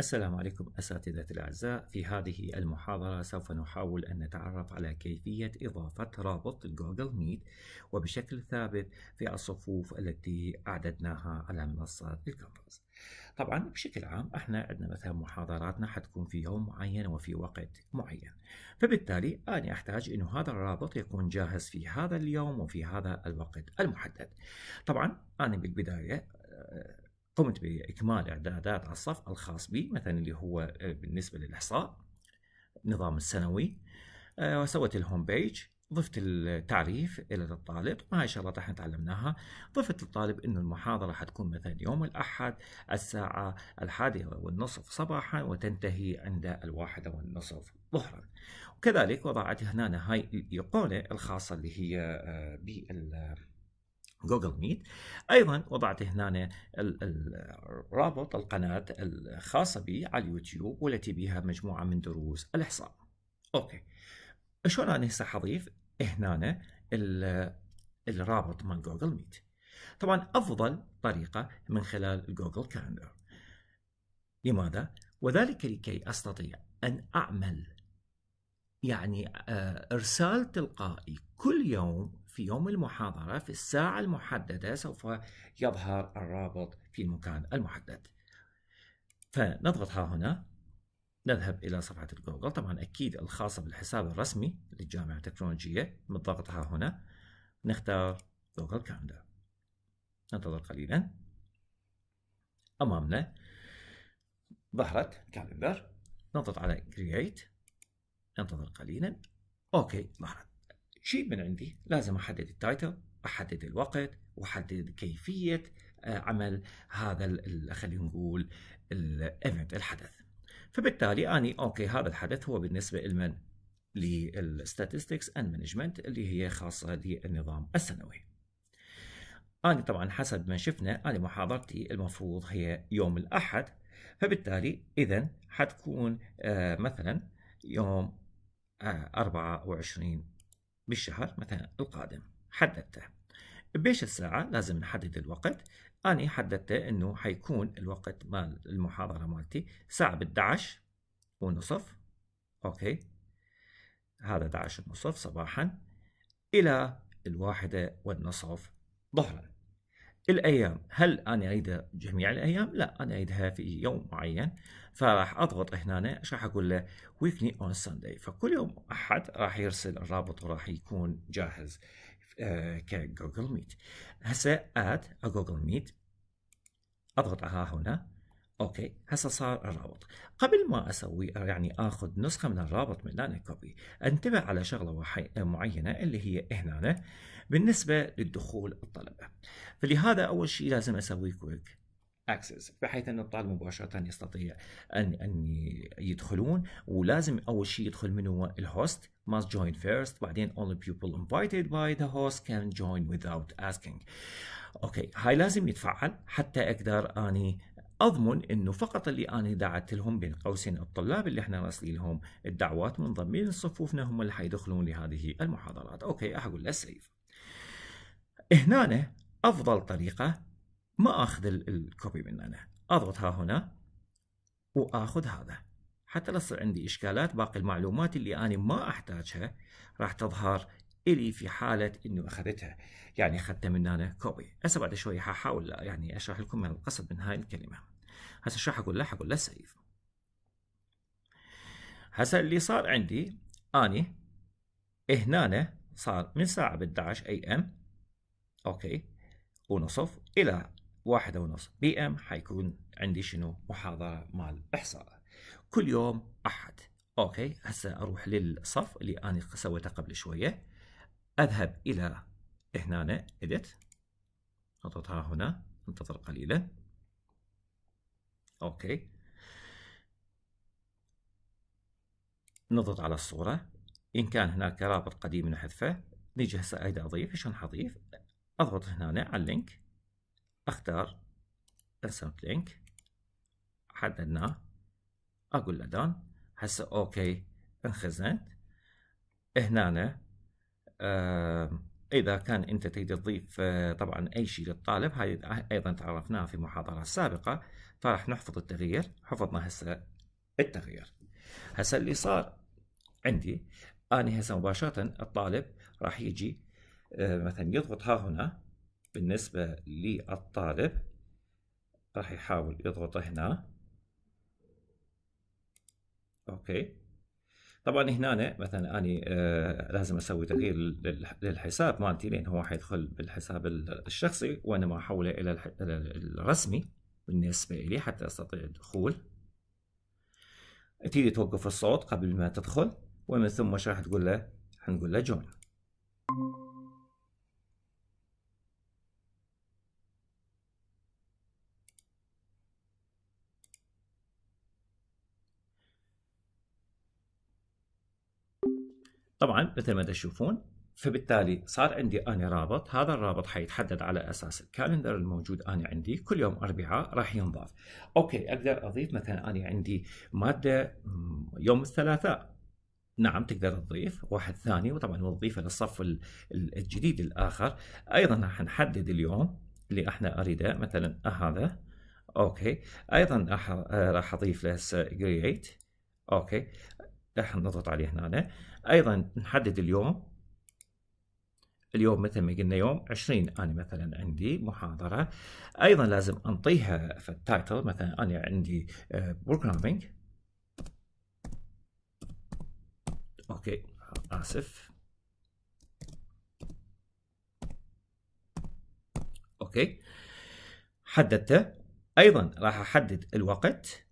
السلام عليكم أساتذة الأعزاء. في هذه المحاضرة سوف نحاول أن نتعرف على كيفية إضافة رابط جوجل ميت وبشكل ثابت في الصفوف التي أعددناها على منصة الكونفرنس طبعا بشكل عام إحنا عندنا مثلا محاضراتنا حتكون في يوم معين وفي وقت معين. فبالتالي أنا أحتاج أنه هذا الرابط يكون جاهز في هذا اليوم وفي هذا الوقت المحدد. طبعا أنا بالبداية قمت بإكمال إعدادات الصف الخاص بي مثلا اللي هو آه، بالنسبة للإحصاء النظام السنوي آه، وسويت الهوم بيج ضفت التعريف إلى الطالب وهاي شغلات إحنا تعلمناها. ضفت للطالب إنه المحاضرة حتكون مثلا يوم الأحد الساعة الحادية والنصف صباحا وتنتهي عند الواحدة والنصف ظهرا. وكذلك وضعت هنا هاي الإيقونة الخاصة اللي هي آه، بال Google Meet. أيضا وضعت هنا الرابط القناة الخاصة بي على اليوتيوب والتي بها مجموعة من دروس الإحصاء. Okay. شلون أنا هسه حضيف هنا الرابط مال Google Meet؟ طبعا أفضل طريقة من خلال Google Calendar. لماذا؟ وذلك لكي أستطيع أن أعمل يعني آه، إرسال تلقائي كل يوم في يوم المحاضرة في الساعة المحددة سوف يظهر الرابط في المكان المحدد. فنضغطها هنا. نذهب إلى صفحة جوجل. طبعا أكيد الخاصة بالحساب الرسمي للجامعة التكنولوجية. من ضغطها هنا. نختار Google Calendar. ننتظر قليلا. أمامنا ظهرت calendar. نضغط على create. ننتظر قليلا. okay ظهرت. شيء من عندي. لازم أحدد ال title أحدد الوقت وأحدد كيفية آه، عمل هذا خلينا نقول ال event الحدث. فبالتالي أني okay هذا الحدث هو بالنسبة لمن؟ لل statistics and management اللي هي خاصة للنظام السنوي. أنا طبعا حسب ما شفنا أنا محاضرتي المفروض هي يوم الأحد. فبالتالي إذا حتكون آه مثلا يوم آه 24 بالشهر مثلا القادم. حددته. بيش الساعة؟ لازم نحدد الوقت. أنا حددته إنه حيكون الوقت مال المحاضرة مالتي ساعة بالدعش ونصف. أوكي. هذا دعش ونصف صباحا إلى الواحدة والنصف ظهرا. الأيام هل أنا أريد جميع الأيام؟ لا أنا أريدها في يوم معين. فراح أضغط هنا راح أقول له؟ weekly on Sunday فكل يوم أحد راح يرسل الرابط وراح يكون جاهز آه، ك Google Meet هسه add Google Meet أضغط على هنا. okay هسه صار الرابط. قبل ما أسوي يعني آخذ نسخة من الرابط من هنا copy انتبه على شغلة معينة اللي هي هنا. بالنسبة للدخول الطلبة. فلهذا أول شيء لازم أسوي quick access بحيث أن الطالب مباشرة يستطيع أن أن يدخلون ولازم أول شيء يدخل من هو ال host must join first بعدين only people invited by the host can join without asking. okay هاي لازم يتفعل حتى أقدر أني أضمن إنه فقط اللي أنا دعت لهم بين قوسين الطلاب اللي إحنا راسلين لهم الدعوات منضمين لصفوفنا هم اللي حيدخلون لهذه المحاضرات. okay أقول له save. هنا أفضل طريقة ما آخذ ال copy من أنا أضغط ها هنا وآخذ هذا. حتى لا تصير عندي إشكالات باقي المعلومات اللي أنا ما أحتاجها راح تظهر إلي في حالة انه أخذتها. يعني أخذتها من هنا copy. هسه بعد شوي حاحاول يعني أشرح لكم القصد من هاي الكلمة. هسه شو حقول له؟ حقول له save هسه اللي صار عندي أني هنا صار من ساعه 11 AM okay ونصف إلى واحدة ونص PM حيكون عندي شنو؟ محاضرة مال إحصاء. كل يوم أحد. okay هسه أروح للصف اللي أنا سويته قبل شوية. أذهب إلى هنا edit نضغطها هنا أنتظر قليلا. okay. نضغط على الصورة. إن كان هناك رابط قديم نحذفه نيجي هسه أريد أضيف شلون حضيف. أضغط هنا على ال link. أختار insert link. حددناه أقول له done هسه okay. انخزنت. هنا آه إذا كان أنت تريد تضيف آه طبعا أي شيء للطالب هاي أيضا تعرفناها في محاضرة سابقة فراح نحفظ التغيير. حفظنا هسه التغيير. هسه اللي صار عندي اني هسه مباشرة الطالب راح يجي آه، مثلا يضغط ها هنا. بالنسبة للطالب راح يحاول يضغط هنا. أوكي. طبعا هنا مثلا أني آه لازم أسوي تغيير للحساب مالتي لأن هو حيدخل بالحساب الشخصي وأنا ما احوله إلى الرسمي بالنسبة لي حتى أستطيع الدخول. تيجي توقف الصوت قبل ما تدخل ومن ثم راح تقول له حنقول له join طبعا مثل ما تشوفون فبالتالي صار عندي أنا رابط هذا الرابط حيتحدد على أساس ال calendar الموجود أنا عندي كل يوم أربعاء راح ينضاف. okay أقدر أضيف مثلا أنا عندي مادة يوم الثلاثاء. نعم تقدر تضيف واحد ثاني وطبعا نضيفه للصف الجديد الآخر. أيضا راح نحدد اليوم اللي إحنا أريده مثلا هذا. okay. أيضا راح أضيف له create okay. راح نضغط عليه هنا. أيضا نحدد اليوم اليوم مثل ما قلنا يوم 20 أنا مثلا عندي محاضرة. أيضا لازم أنطيها في ال title مثلا أنا عندي programming آه، okay آسف. okay حددته. أيضا راح أحدد الوقت.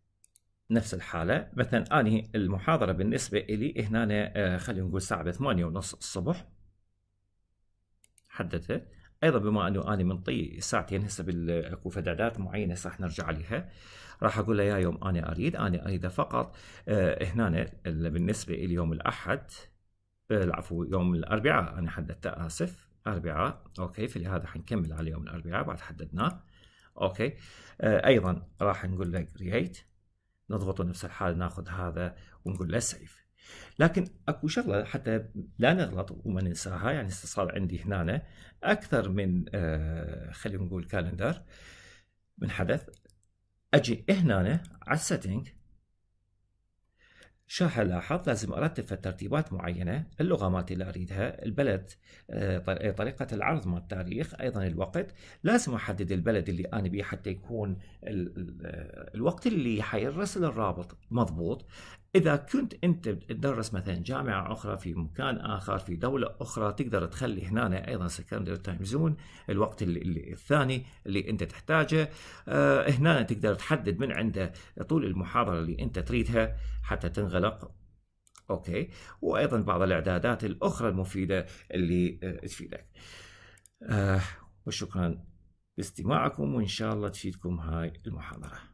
نفس الحالة. مثلا أني المحاضرة بالنسبة لي هنا آه، خلينا نقول الساعة 8 ونص الصبح. حددت أيضا بما أنه أنا منطي ساعتين هسه اكو فدادات معينة راح نرجع عليها راح أقول له يا يوم أنا أريد أنا أريد فقط آه هنا بالنسبة لي يوم الأحد آه، العفو يوم الأربعاء أنا حددته آسف. أربعاء okay فلهذا حنكمل على يوم الأربعاء بعد حددناه. okay. أيضا راح نقول له create نضغطه نفس الحال ناخذ هذا ونقول له save. لكن أكو شغلة حتى لا نغلط وما ننساها يعني صار عندي هنا أكثر من آه خلينا نقول calendar من حدث أجي هنا على ال setting شو حلاحظ لازم أرتب في ترتيبات معينة اللغة مالتي اللي أريدها البلد آه، طريقة العرض مال التاريخ أيضا الوقت. لازم أحدد البلد اللي أنا بيه حتى يكون الوقت اللي حيرسل الرابط مضبوط. إذا كنت أنت تدرس مثلا جامعة أخرى في مكان آخر في دولة أخرى تقدر تخلي هنا أيضا secondary time zone الوقت الثاني اللي أنت تحتاجه. آه هنا تقدر تحدد من عنده طول المحاضرة اللي أنت تريدها حتى تنغلق. okay؟ وأيضا بعض الإعدادات الأخرى المفيدة اللي آه تفيدك. آه وشكرا لاستماعكم وإن شاء الله تفيدكم هاي المحاضرة.